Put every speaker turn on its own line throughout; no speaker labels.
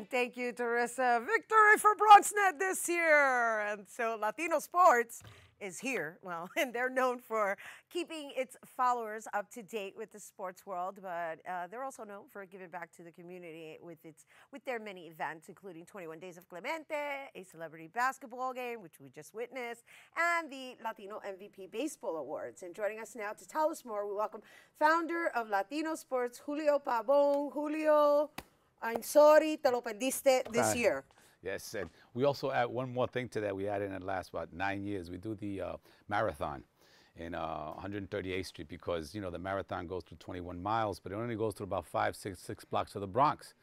And thank you, Teresa. Victory for BronxNet this year. And so Latino Sports is here. Well, and they're known for keeping its followers up to date with the sports world, but uh, they're also known for giving back to the community with its with their many events, including 21 Days of Clemente, a celebrity basketball game, which we just witnessed, and the Latino MVP Baseball Awards. And joining us now to tell us more, we welcome founder of Latino Sports, Julio Pabon. Julio, I'm sorry, te lo perdiste this
Hi.
year.
Yes, and we also add one more thing to that. We added in the last about nine years. We do the uh, marathon in uh, 138th Street because you know the marathon goes through 21 miles, but it only goes through about five, six, six blocks of the Bronx.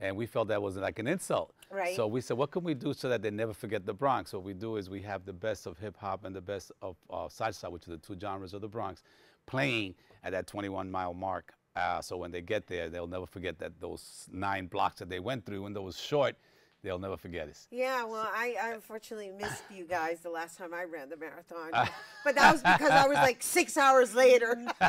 And we felt that was like an insult.
Right.
So we said, what can we do so that they never forget the Bronx? What we do is we have the best of hip hop and the best of uh, salsa, which are the two genres of the Bronx, playing at that 21 mile mark. Uh, so when they get there, they'll never forget that those nine blocks that they went through, and those short, they'll never forget us.
Yeah, well, I, I unfortunately missed you guys the last time I ran the marathon. but that was because I was like six hours later.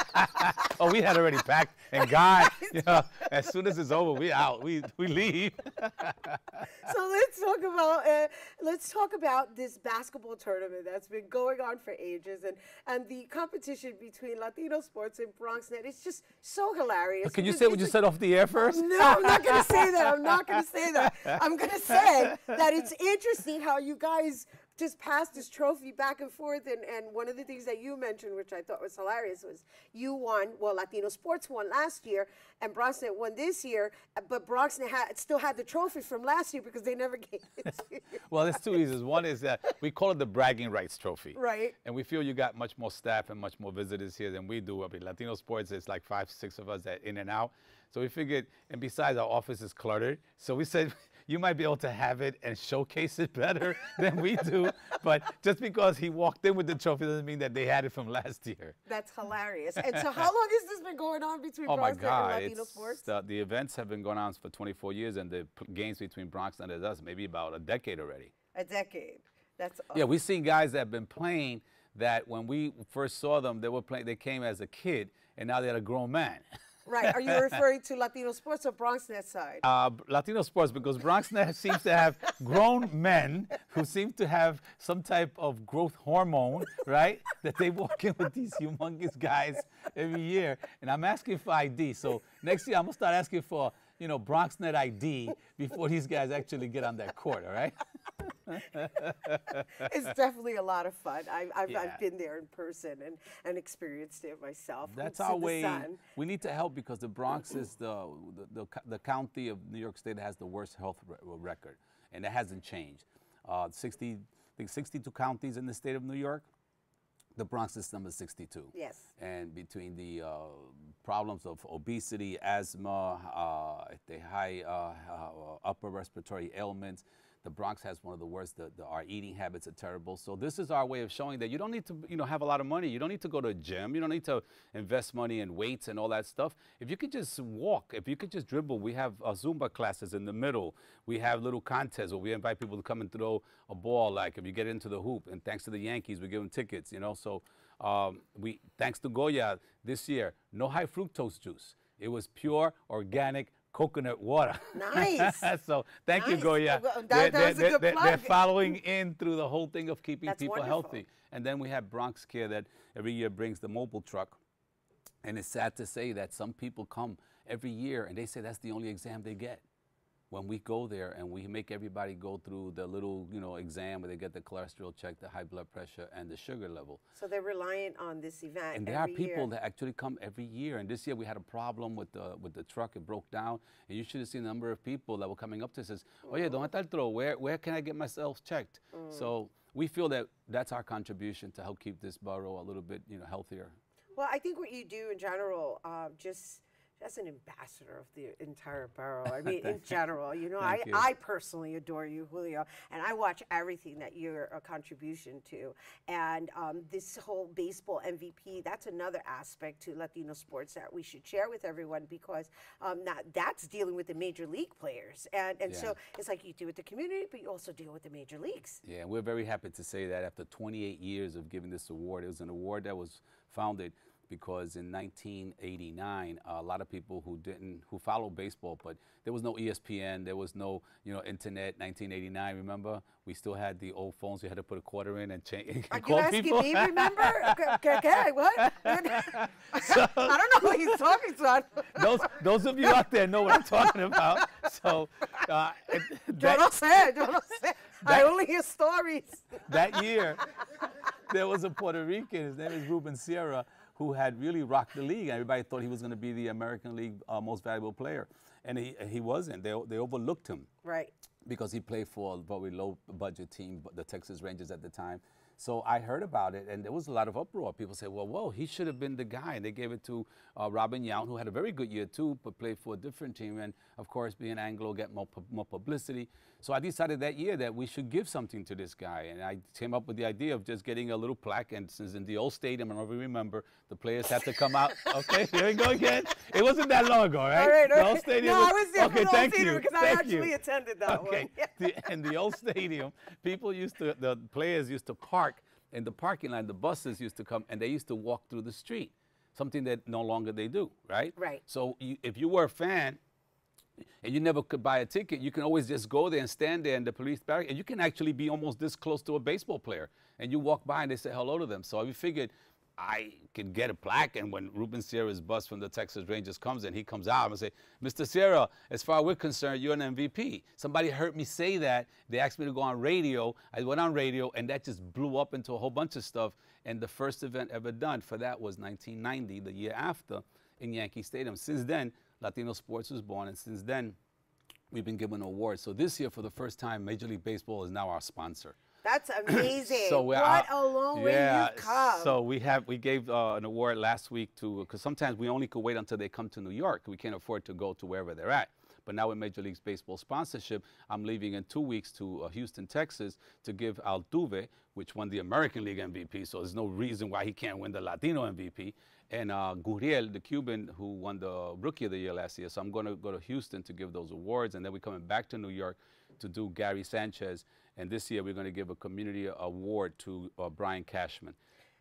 Oh, we had already packed and gone. You know, as soon as it's over, we out. We we leave.
so let's talk about uh, let's talk about this basketball tournament that's been going on for ages, and and the competition between Latino sports and BronxNet. It's just so hilarious.
Can you say what you said off the air first?
No, I'm not going to say that. I'm not going to say that. I'm going to say that it's interesting how you guys just passed this trophy back and forth. And, and one of the things that you mentioned, which I thought was hilarious, was you won, well, Latino Sports won last year, and BronxNet won this year, but BronxNet had, still had the trophy from last year because they never gave it to you.
Well, there's two reasons. One is that we call it the bragging rights trophy.
Right.
And we feel you got much more staff and much more visitors here than we do. I mean, Latino Sports, it's like five, six of us that in and out. So we figured, and besides, our office is cluttered. So we said, you might be able to have it and showcase it better than we do. But just because he walked in with the trophy doesn't mean that they had it from last year.
That's hilarious. And so, how long has this been going on between
Oh my
BronxNet and Latino Sports?
the, the events have been going on for 24 years, and the games between Bronx and us maybe about a decade already.
A decade. That's awesome.
Yeah, we've seen guys that have been playing that when we first saw them, they were playing. They came as a kid, and now they're a grown man.
right. Are you referring to Latino Sports or BronxNet side?
Uh, Latino sports because BronxNet seems to have grown men who seem to have some type of growth hormone, right? That they walk in with these humongous guys every year, and I'm asking for ID. So next year I'm gonna start asking for you know BronxNet ID before these guys actually get on that court. All right?
it's definitely a lot of fun. I, I've,
Yeah.
I've been there in person and, and experienced it myself.
That's our way.
sun.
We need to help because the Bronx is the, the, the, the county of New York State that has the worst health re- record, and it hasn't changed. Uh, 60, I think 62 counties in the state of New York. The Bronx is number 62.
Yes.
And between the uh, problems of obesity, asthma, uh, the high uh, uh, upper respiratory ailments, the Bronx has one of the worst. The, the, our eating habits are terrible. So this is our way of showing that you don't need to, you know, have a lot of money. You don't need to go to a gym. You don't need to invest money in weights and all that stuff. If you could just walk, if you could just dribble, we have uh, Zumba classes in the middle. We have little contests where we invite people to come and throw a ball. Like if you get into the hoop, and thanks to the Yankees, we give them tickets. You know, so um, we thanks to Goya this year, no high fructose juice. It was pure organic coconut water.
Nice.
so thank you, Goya.
That-
They're-
that was a
they're-
good
they're-
plug.
they're following in through the whole thing of keeping
That's
people
wonderful.
healthy. And then we have Bronx Care that every year brings the mobile truck. And it's sad to say that some people come every year and they say that's the only exam they get. When we go there and we make everybody go through the little, you know, exam where they get the cholesterol check, the high blood pressure, and the sugar level.
So they're reliant on this event.
And there are people
year.
that actually come every year. And this year we had a problem with the with the truck. It broke down. And you should have seen the number of people that were coming up to us. Says, "Oh yeah, don't that throw. Where where can I get myself checked?"
Mm.
So we feel that that's our contribution to help keep this borough a little bit you know healthier.
Well, I think what you do in general, uh, just as an ambassador of the entire borough. I mean, in general, you know, I,
you.
I personally adore you, Julio, and I watch everything that you're a contribution to. And um, this whole baseball MVP, that's another aspect to Latino sports that we should share with everyone because um, that, that's dealing with the major league players. And, and so it's like you deal with the community, but you also deal with the major leagues.
Yeah, and we're very happy to say that after 28 years of giving this award, it was an award that was founded because in 1989, a lot of people who didn't, who followed baseball, but there was no ESPN, there was no, you know, internet. 1989, remember? We still had the old phones. We had to put a quarter in and change.
Are you asking people. me? Remember? okay, okay, what? so, I don't know who he's talking to.
those, those of you out there know what I'm talking about. So, uh,
that, sé, yo no sé. I only hear stories.
That year, there was a Puerto Rican. His name is Ruben Sierra who had really rocked the league. Everybody thought he was going to be the American League uh, most valuable player, and he he wasn't. They they overlooked him.
Right.
Because he played for a very low budget team, the Texas Rangers at the time. So I heard about it, and there was a lot of uproar. People said, well, whoa, he should have been the guy. And they gave it to uh, Robin Yount, who had a very good year too, but played for a different team. And of course, being Anglo, get more, more publicity. So I decided that year that we should give something to this guy. And I came up with the idea of just getting a little plaque. And since in the old stadium, I don't remember, the players had to come out. okay, here we go again. It wasn't that long ago, right?
All right,
the old stadium
no, was, I was there okay,
for the thank
old
you,
because
I
actually
you.
attended that
okay.
one.
the, in the old stadium, people used to, the players used to park in the parking lot, the buses used to come and they used to walk through the street, something that no longer they do, right?
Right.
So you, if you were a fan and you never could buy a ticket, you can always just go there and stand there in the police barracks, and you can actually be almost this close to a baseball player. And you walk by and they say hello to them. So we figured I can get a plaque, and when Ruben Sierra's bus from the Texas Rangers comes in, he comes out and say, Mr. Sierra, as far as we're concerned, you're an MVP. Somebody heard me say that. They asked me to go on radio. I went on radio, and that just blew up into a whole bunch of stuff. And the first event ever done for that was 1990, the year after, in Yankee Stadium. Since then, Latino Sports was born, and since then, we've been given awards. So this year, for the first time, Major League Baseball is now our sponsor.
That's amazing. so what uh, a long way you've come.
So we have we gave uh, an award last week to because sometimes we only could wait until they come to New York. We can't afford to go to wherever they're at. But now with Major League Baseball sponsorship, I'm leaving in two weeks to uh, Houston, Texas, to give Altuve, which won the American League MVP. So there's no reason why he can't win the Latino MVP. And uh, Gurriel, the Cuban who won the Rookie of the Year last year. So I'm going to go to Houston to give those awards, and then we're coming back to New York to do Gary Sanchez and this year we're going to give a community award to uh, Brian Cashman.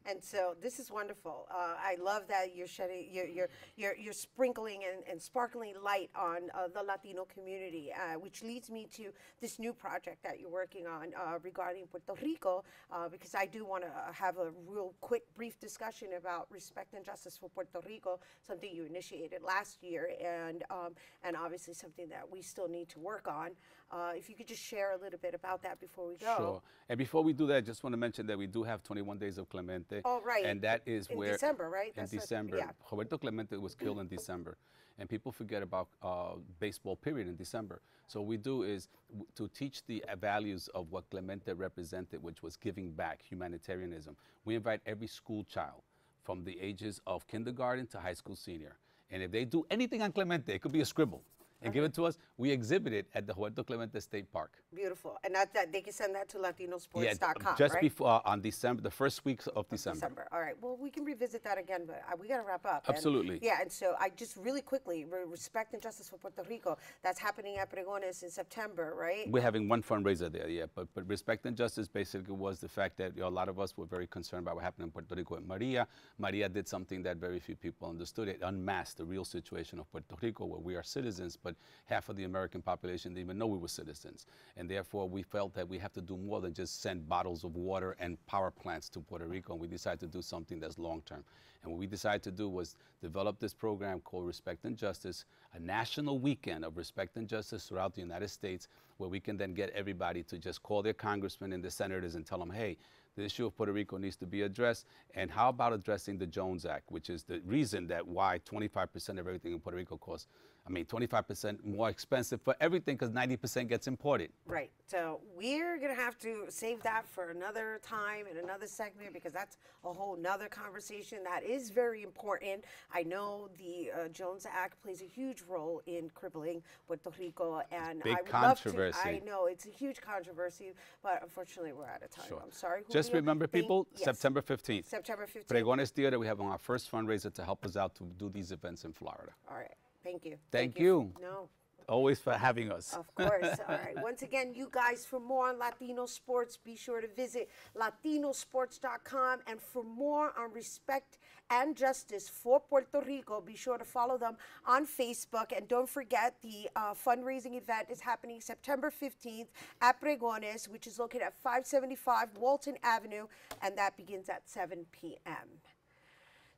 And so this is wonderful. Uh, I love that you're shedding, you're, you're, you're, you're sprinkling and, and sparkling light on uh, the Latino community, uh, which leads me to this new project that you're working on uh, regarding Puerto Rico, uh, because I do want to have a real quick, brief discussion about respect and justice for Puerto Rico, something you initiated last year, and, um, and obviously something that we still need to work on. Uh, if you could just share a little bit about that before we go.
Sure. And before we do that, I just want to mention that we do have 21 Days of Clemente.
Oh, right.
And that is
in
where.
December, right?
In December.
A, yeah.
Roberto Clemente was killed in December. And people forget about uh, baseball, period, in December. So what we do is to teach the values of what Clemente represented, which was giving back, humanitarianism. We invite every school child from the ages of kindergarten to high school senior. And if they do anything on Clemente, it could be a scribble and give it to us. We exhibit it at the Roberto Clemente State Park.
Beautiful. And that, that they can send that to latinosports.com,
yeah, just
right?
before uh, on December, the first week of, of December.
December. All right. Well, we can revisit that again, but uh, we got to wrap up.
Absolutely.
And, yeah. And so I just really quickly, respect and justice for Puerto Rico. That's happening at Pregones in September, right?
We're having one fundraiser there, yeah. But but respect and justice basically was the fact that you know, a lot of us were very concerned about what happened in Puerto Rico with Maria. Maria did something that very few people understood. It unmasked the real situation of Puerto Rico, where we are citizens, but half of the American population didn't even know we were citizens. And therefore, we felt that we have to do more than just send bottles of water and power plants to Puerto Rico. And we decided to do something that's long term. And what we decided to do was develop this program called Respect and Justice, a national weekend of respect and justice throughout the United States, where we can then get everybody to just call their congressmen and their senators and tell them, hey, the issue of Puerto Rico needs to be addressed. And how about addressing the Jones Act, which is the reason that why 25% of everything in Puerto Rico costs I mean, 25% more expensive for everything because 90% gets imported.
Right. So we're going to have to save that for another time and another segment because that's a whole nother conversation that is very important. I know the uh, Jones Act plays a huge role in crippling Puerto Rico. and
Big
I would
controversy.
Love to, I know it's a huge controversy, but unfortunately we're out of time.
Sure.
I'm sorry.
Just remember, people,
yes.
September 15th.
September 15th.
Pregones Theater, we have our first fundraiser to help us out to do these events in Florida.
All right. Thank you.
Thank, Thank you.
you. No.
always for having us.
Of course. All right. Once again, you guys, for more on Latino sports, be sure to visit latinosports.com. And for more on respect and justice for Puerto Rico, be sure to follow them on Facebook. And don't forget, the uh, fundraising event is happening September 15th at Pregones, which is located at 575 Walton Avenue, and that begins at 7 p.m.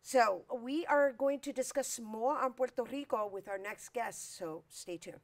So we are going to discuss more on Puerto Rico with our next guest, so stay tuned.